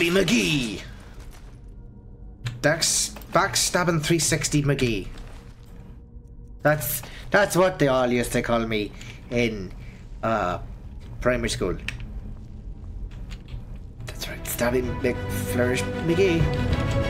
Stabby McGee. Dax backstabbing 360 McGee. That's that's what they all used to call me in uh, primary school. That's right, Stabby McFlourish McGee.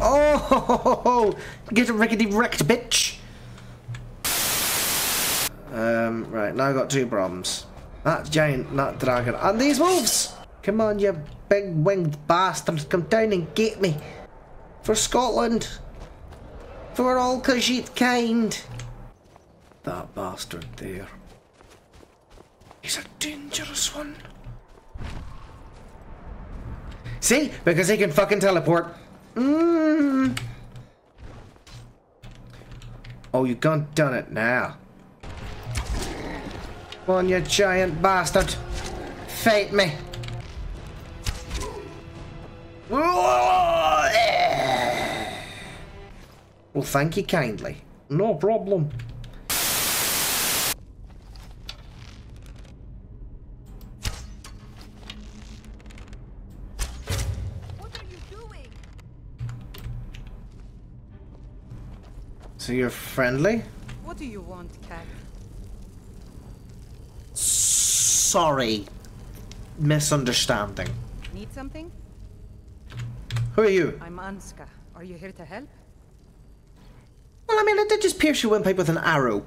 Oh, get a rickety wrecked, bitch. Um, right, now I've got two problems. That giant, that dragon, and these wolves! Come on, you big winged bastards, come down and get me. For Scotland. For all Khajiit kind. That bastard there. He's a dangerous one. See? Because he can fucking teleport. Mm. Oh, you gone done it now. Come on, you giant bastard. Fight me. Well, thank you kindly. No problem. So you're friendly? What do you want, cat? Sorry. Misunderstanding. Need something? Who are you? I'm Anska. Are you here to help? Well, I mean, I did just pierce your windpipe with an arrow.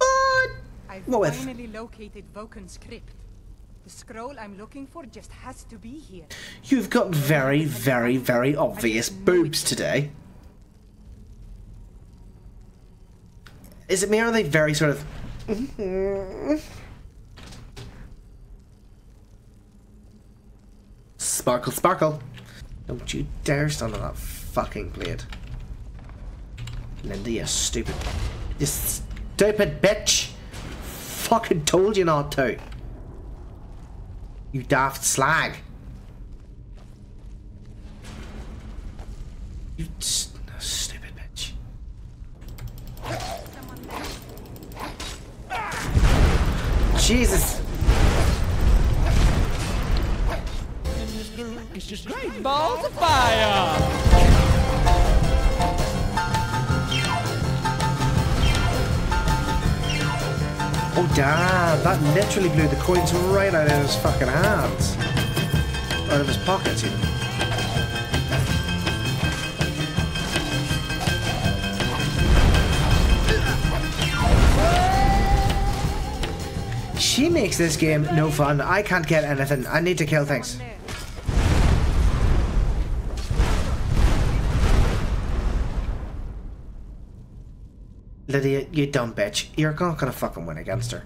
But I've what with? finally located Vokun's crypt. The scroll I'm looking for just has to be here. You've got very, very, very obvious boobs today. Is it me or are they very sort of... Sparkle, sparkle. Don't you dare stand on that fucking blade. Linda, you stupid... You stupid bitch! Fucking told you not to. You daft slag. You Jesus. It's just great balls of fire! Oh damn, that literally blew the coins right out of his fucking hands. Out of his pockets even. She makes this game no fun. I can't get anything. I need to kill things. Lydia, you dumb bitch. You're not gonna fucking win against her.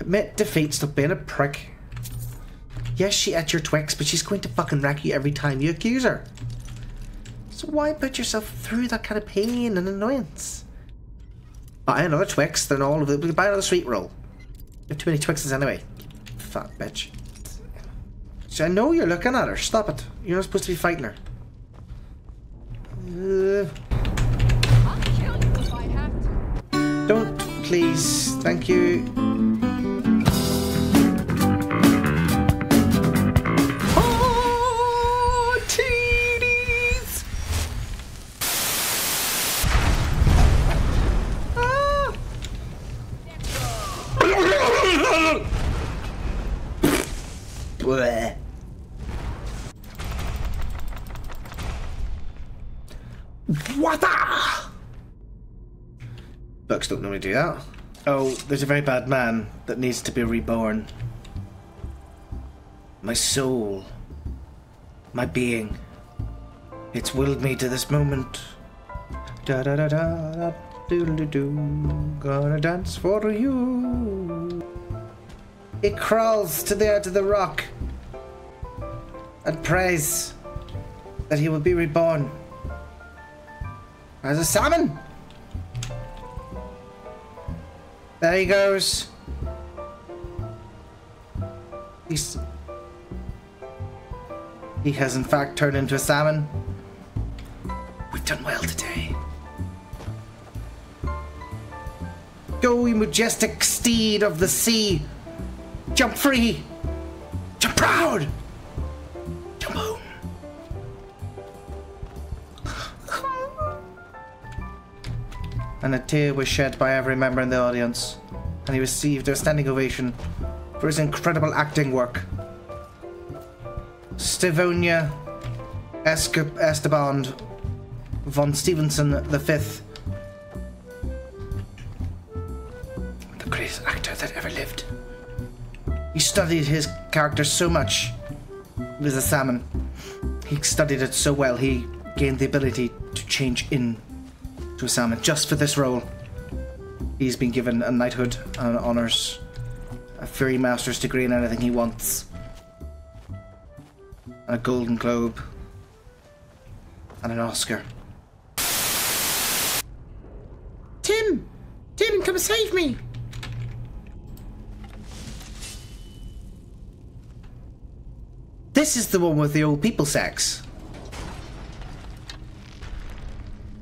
Admit defeat, stop being a prick. Yes, she ate your Twix, but she's going to fucking wreck you every time you accuse her. So why put yourself through that kind of pain and annoyance? Buy another Twix, then all of it. We can buy another sweet roll. You have too many Twixes anyway. Fat bitch. I know you're looking at her. Stop it. You're not supposed to be fighting her. Uh. Don't, please. Thank you. Books don't normally do that. Oh, there's a very bad man that needs to be reborn. My soul. My being. It's willed me to this moment. Da da da da da Doodle doo, gonna dance for you. He crawls to the edge of the rock and prays that he will be reborn as a salmon. There he goes. He's. He has in fact turned into a salmon. We've done well today. Go, you majestic steed of the sea! Jump free! Jump proud! And a tear was shed by every member in the audience, and he received a standing ovation for his incredible acting work. Stevonia Esca- Esteban von Stevenson the greatest actor that ever lived. He studied his character so much. He was a salmon. He studied it so well, he gained the ability to change in to a salmon just for this role. He's been given a knighthood and honours, a Fury Master's degree, and anything he wants, and a Golden Globe, and an Oscar. Tim! Tim, come save me! This is the one with the old people sex.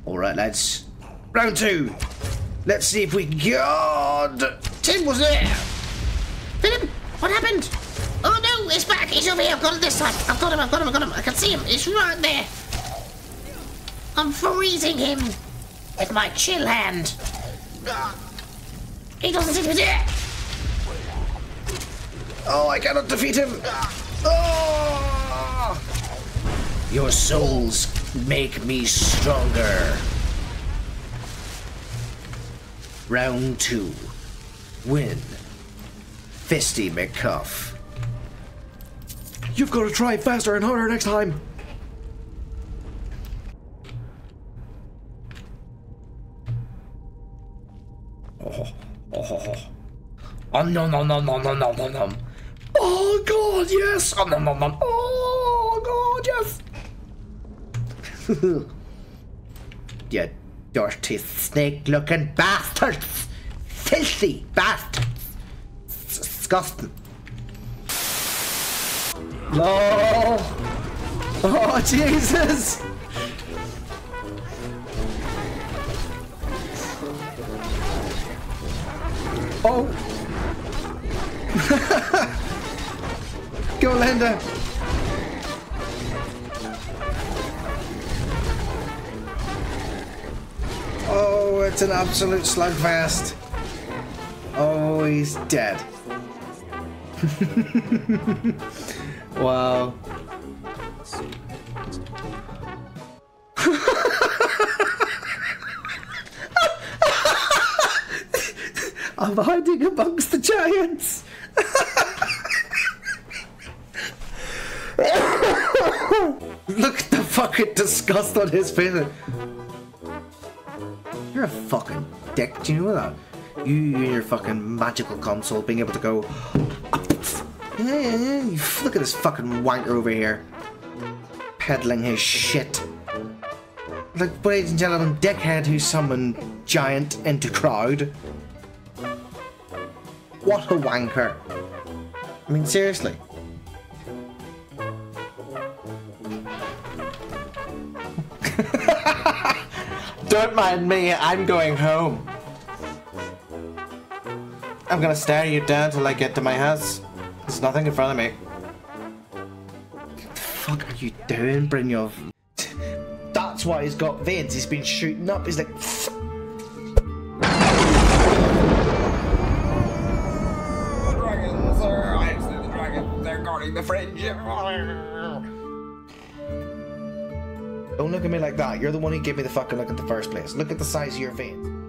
Alright, lads. Round two. Let's see if we God. Tim was there! Philip, what happened? Oh no, it's back. He's over here. I've got it this time. I've got him. I've got him. I've got him. I can see him. It's right there. I'm freezing him with my chill hand. He doesn't seem to be there. Oh, I cannot defeat him! Oh! Your souls Make me stronger. Round two. Win. Fisty McCuff. You've got to try faster and harder next time. Oh, oh, oh, oh, oh. nom nom nom nom nom nom nom. Oh God, yes! Oh, nom nom nom. Oh. You dirty snake looking bastards! Filthy bastards! It's disgusting. No! Oh Jesus! Oh! Go, Linda! It's an absolute slugfest. Oh, he's dead. wow. I'm hiding amongst the giants. Look at the fucking disgust on his face. You're a fucking dick. Do you know that? You, you and your fucking magical console being able to go. Yeah, yeah, yeah. You Look at this fucking wanker over here. Peddling his shit. Like, ladies and gentlemen, dickhead who summoned giant into crowd. What a wanker. I mean, seriously. Don't mind me, I'm going home. I'm gonna stare you down till I get to my house. There's nothing in front of me. What the fuck are you doing, Brynjolf? That's why he's got veins. He's been shooting up. He's like. Dragons are. I see the dragons. They're guarding the fringe. Don't look at me like that. You're the one who gave me the fucking look in the first place. Look at the size of your veins.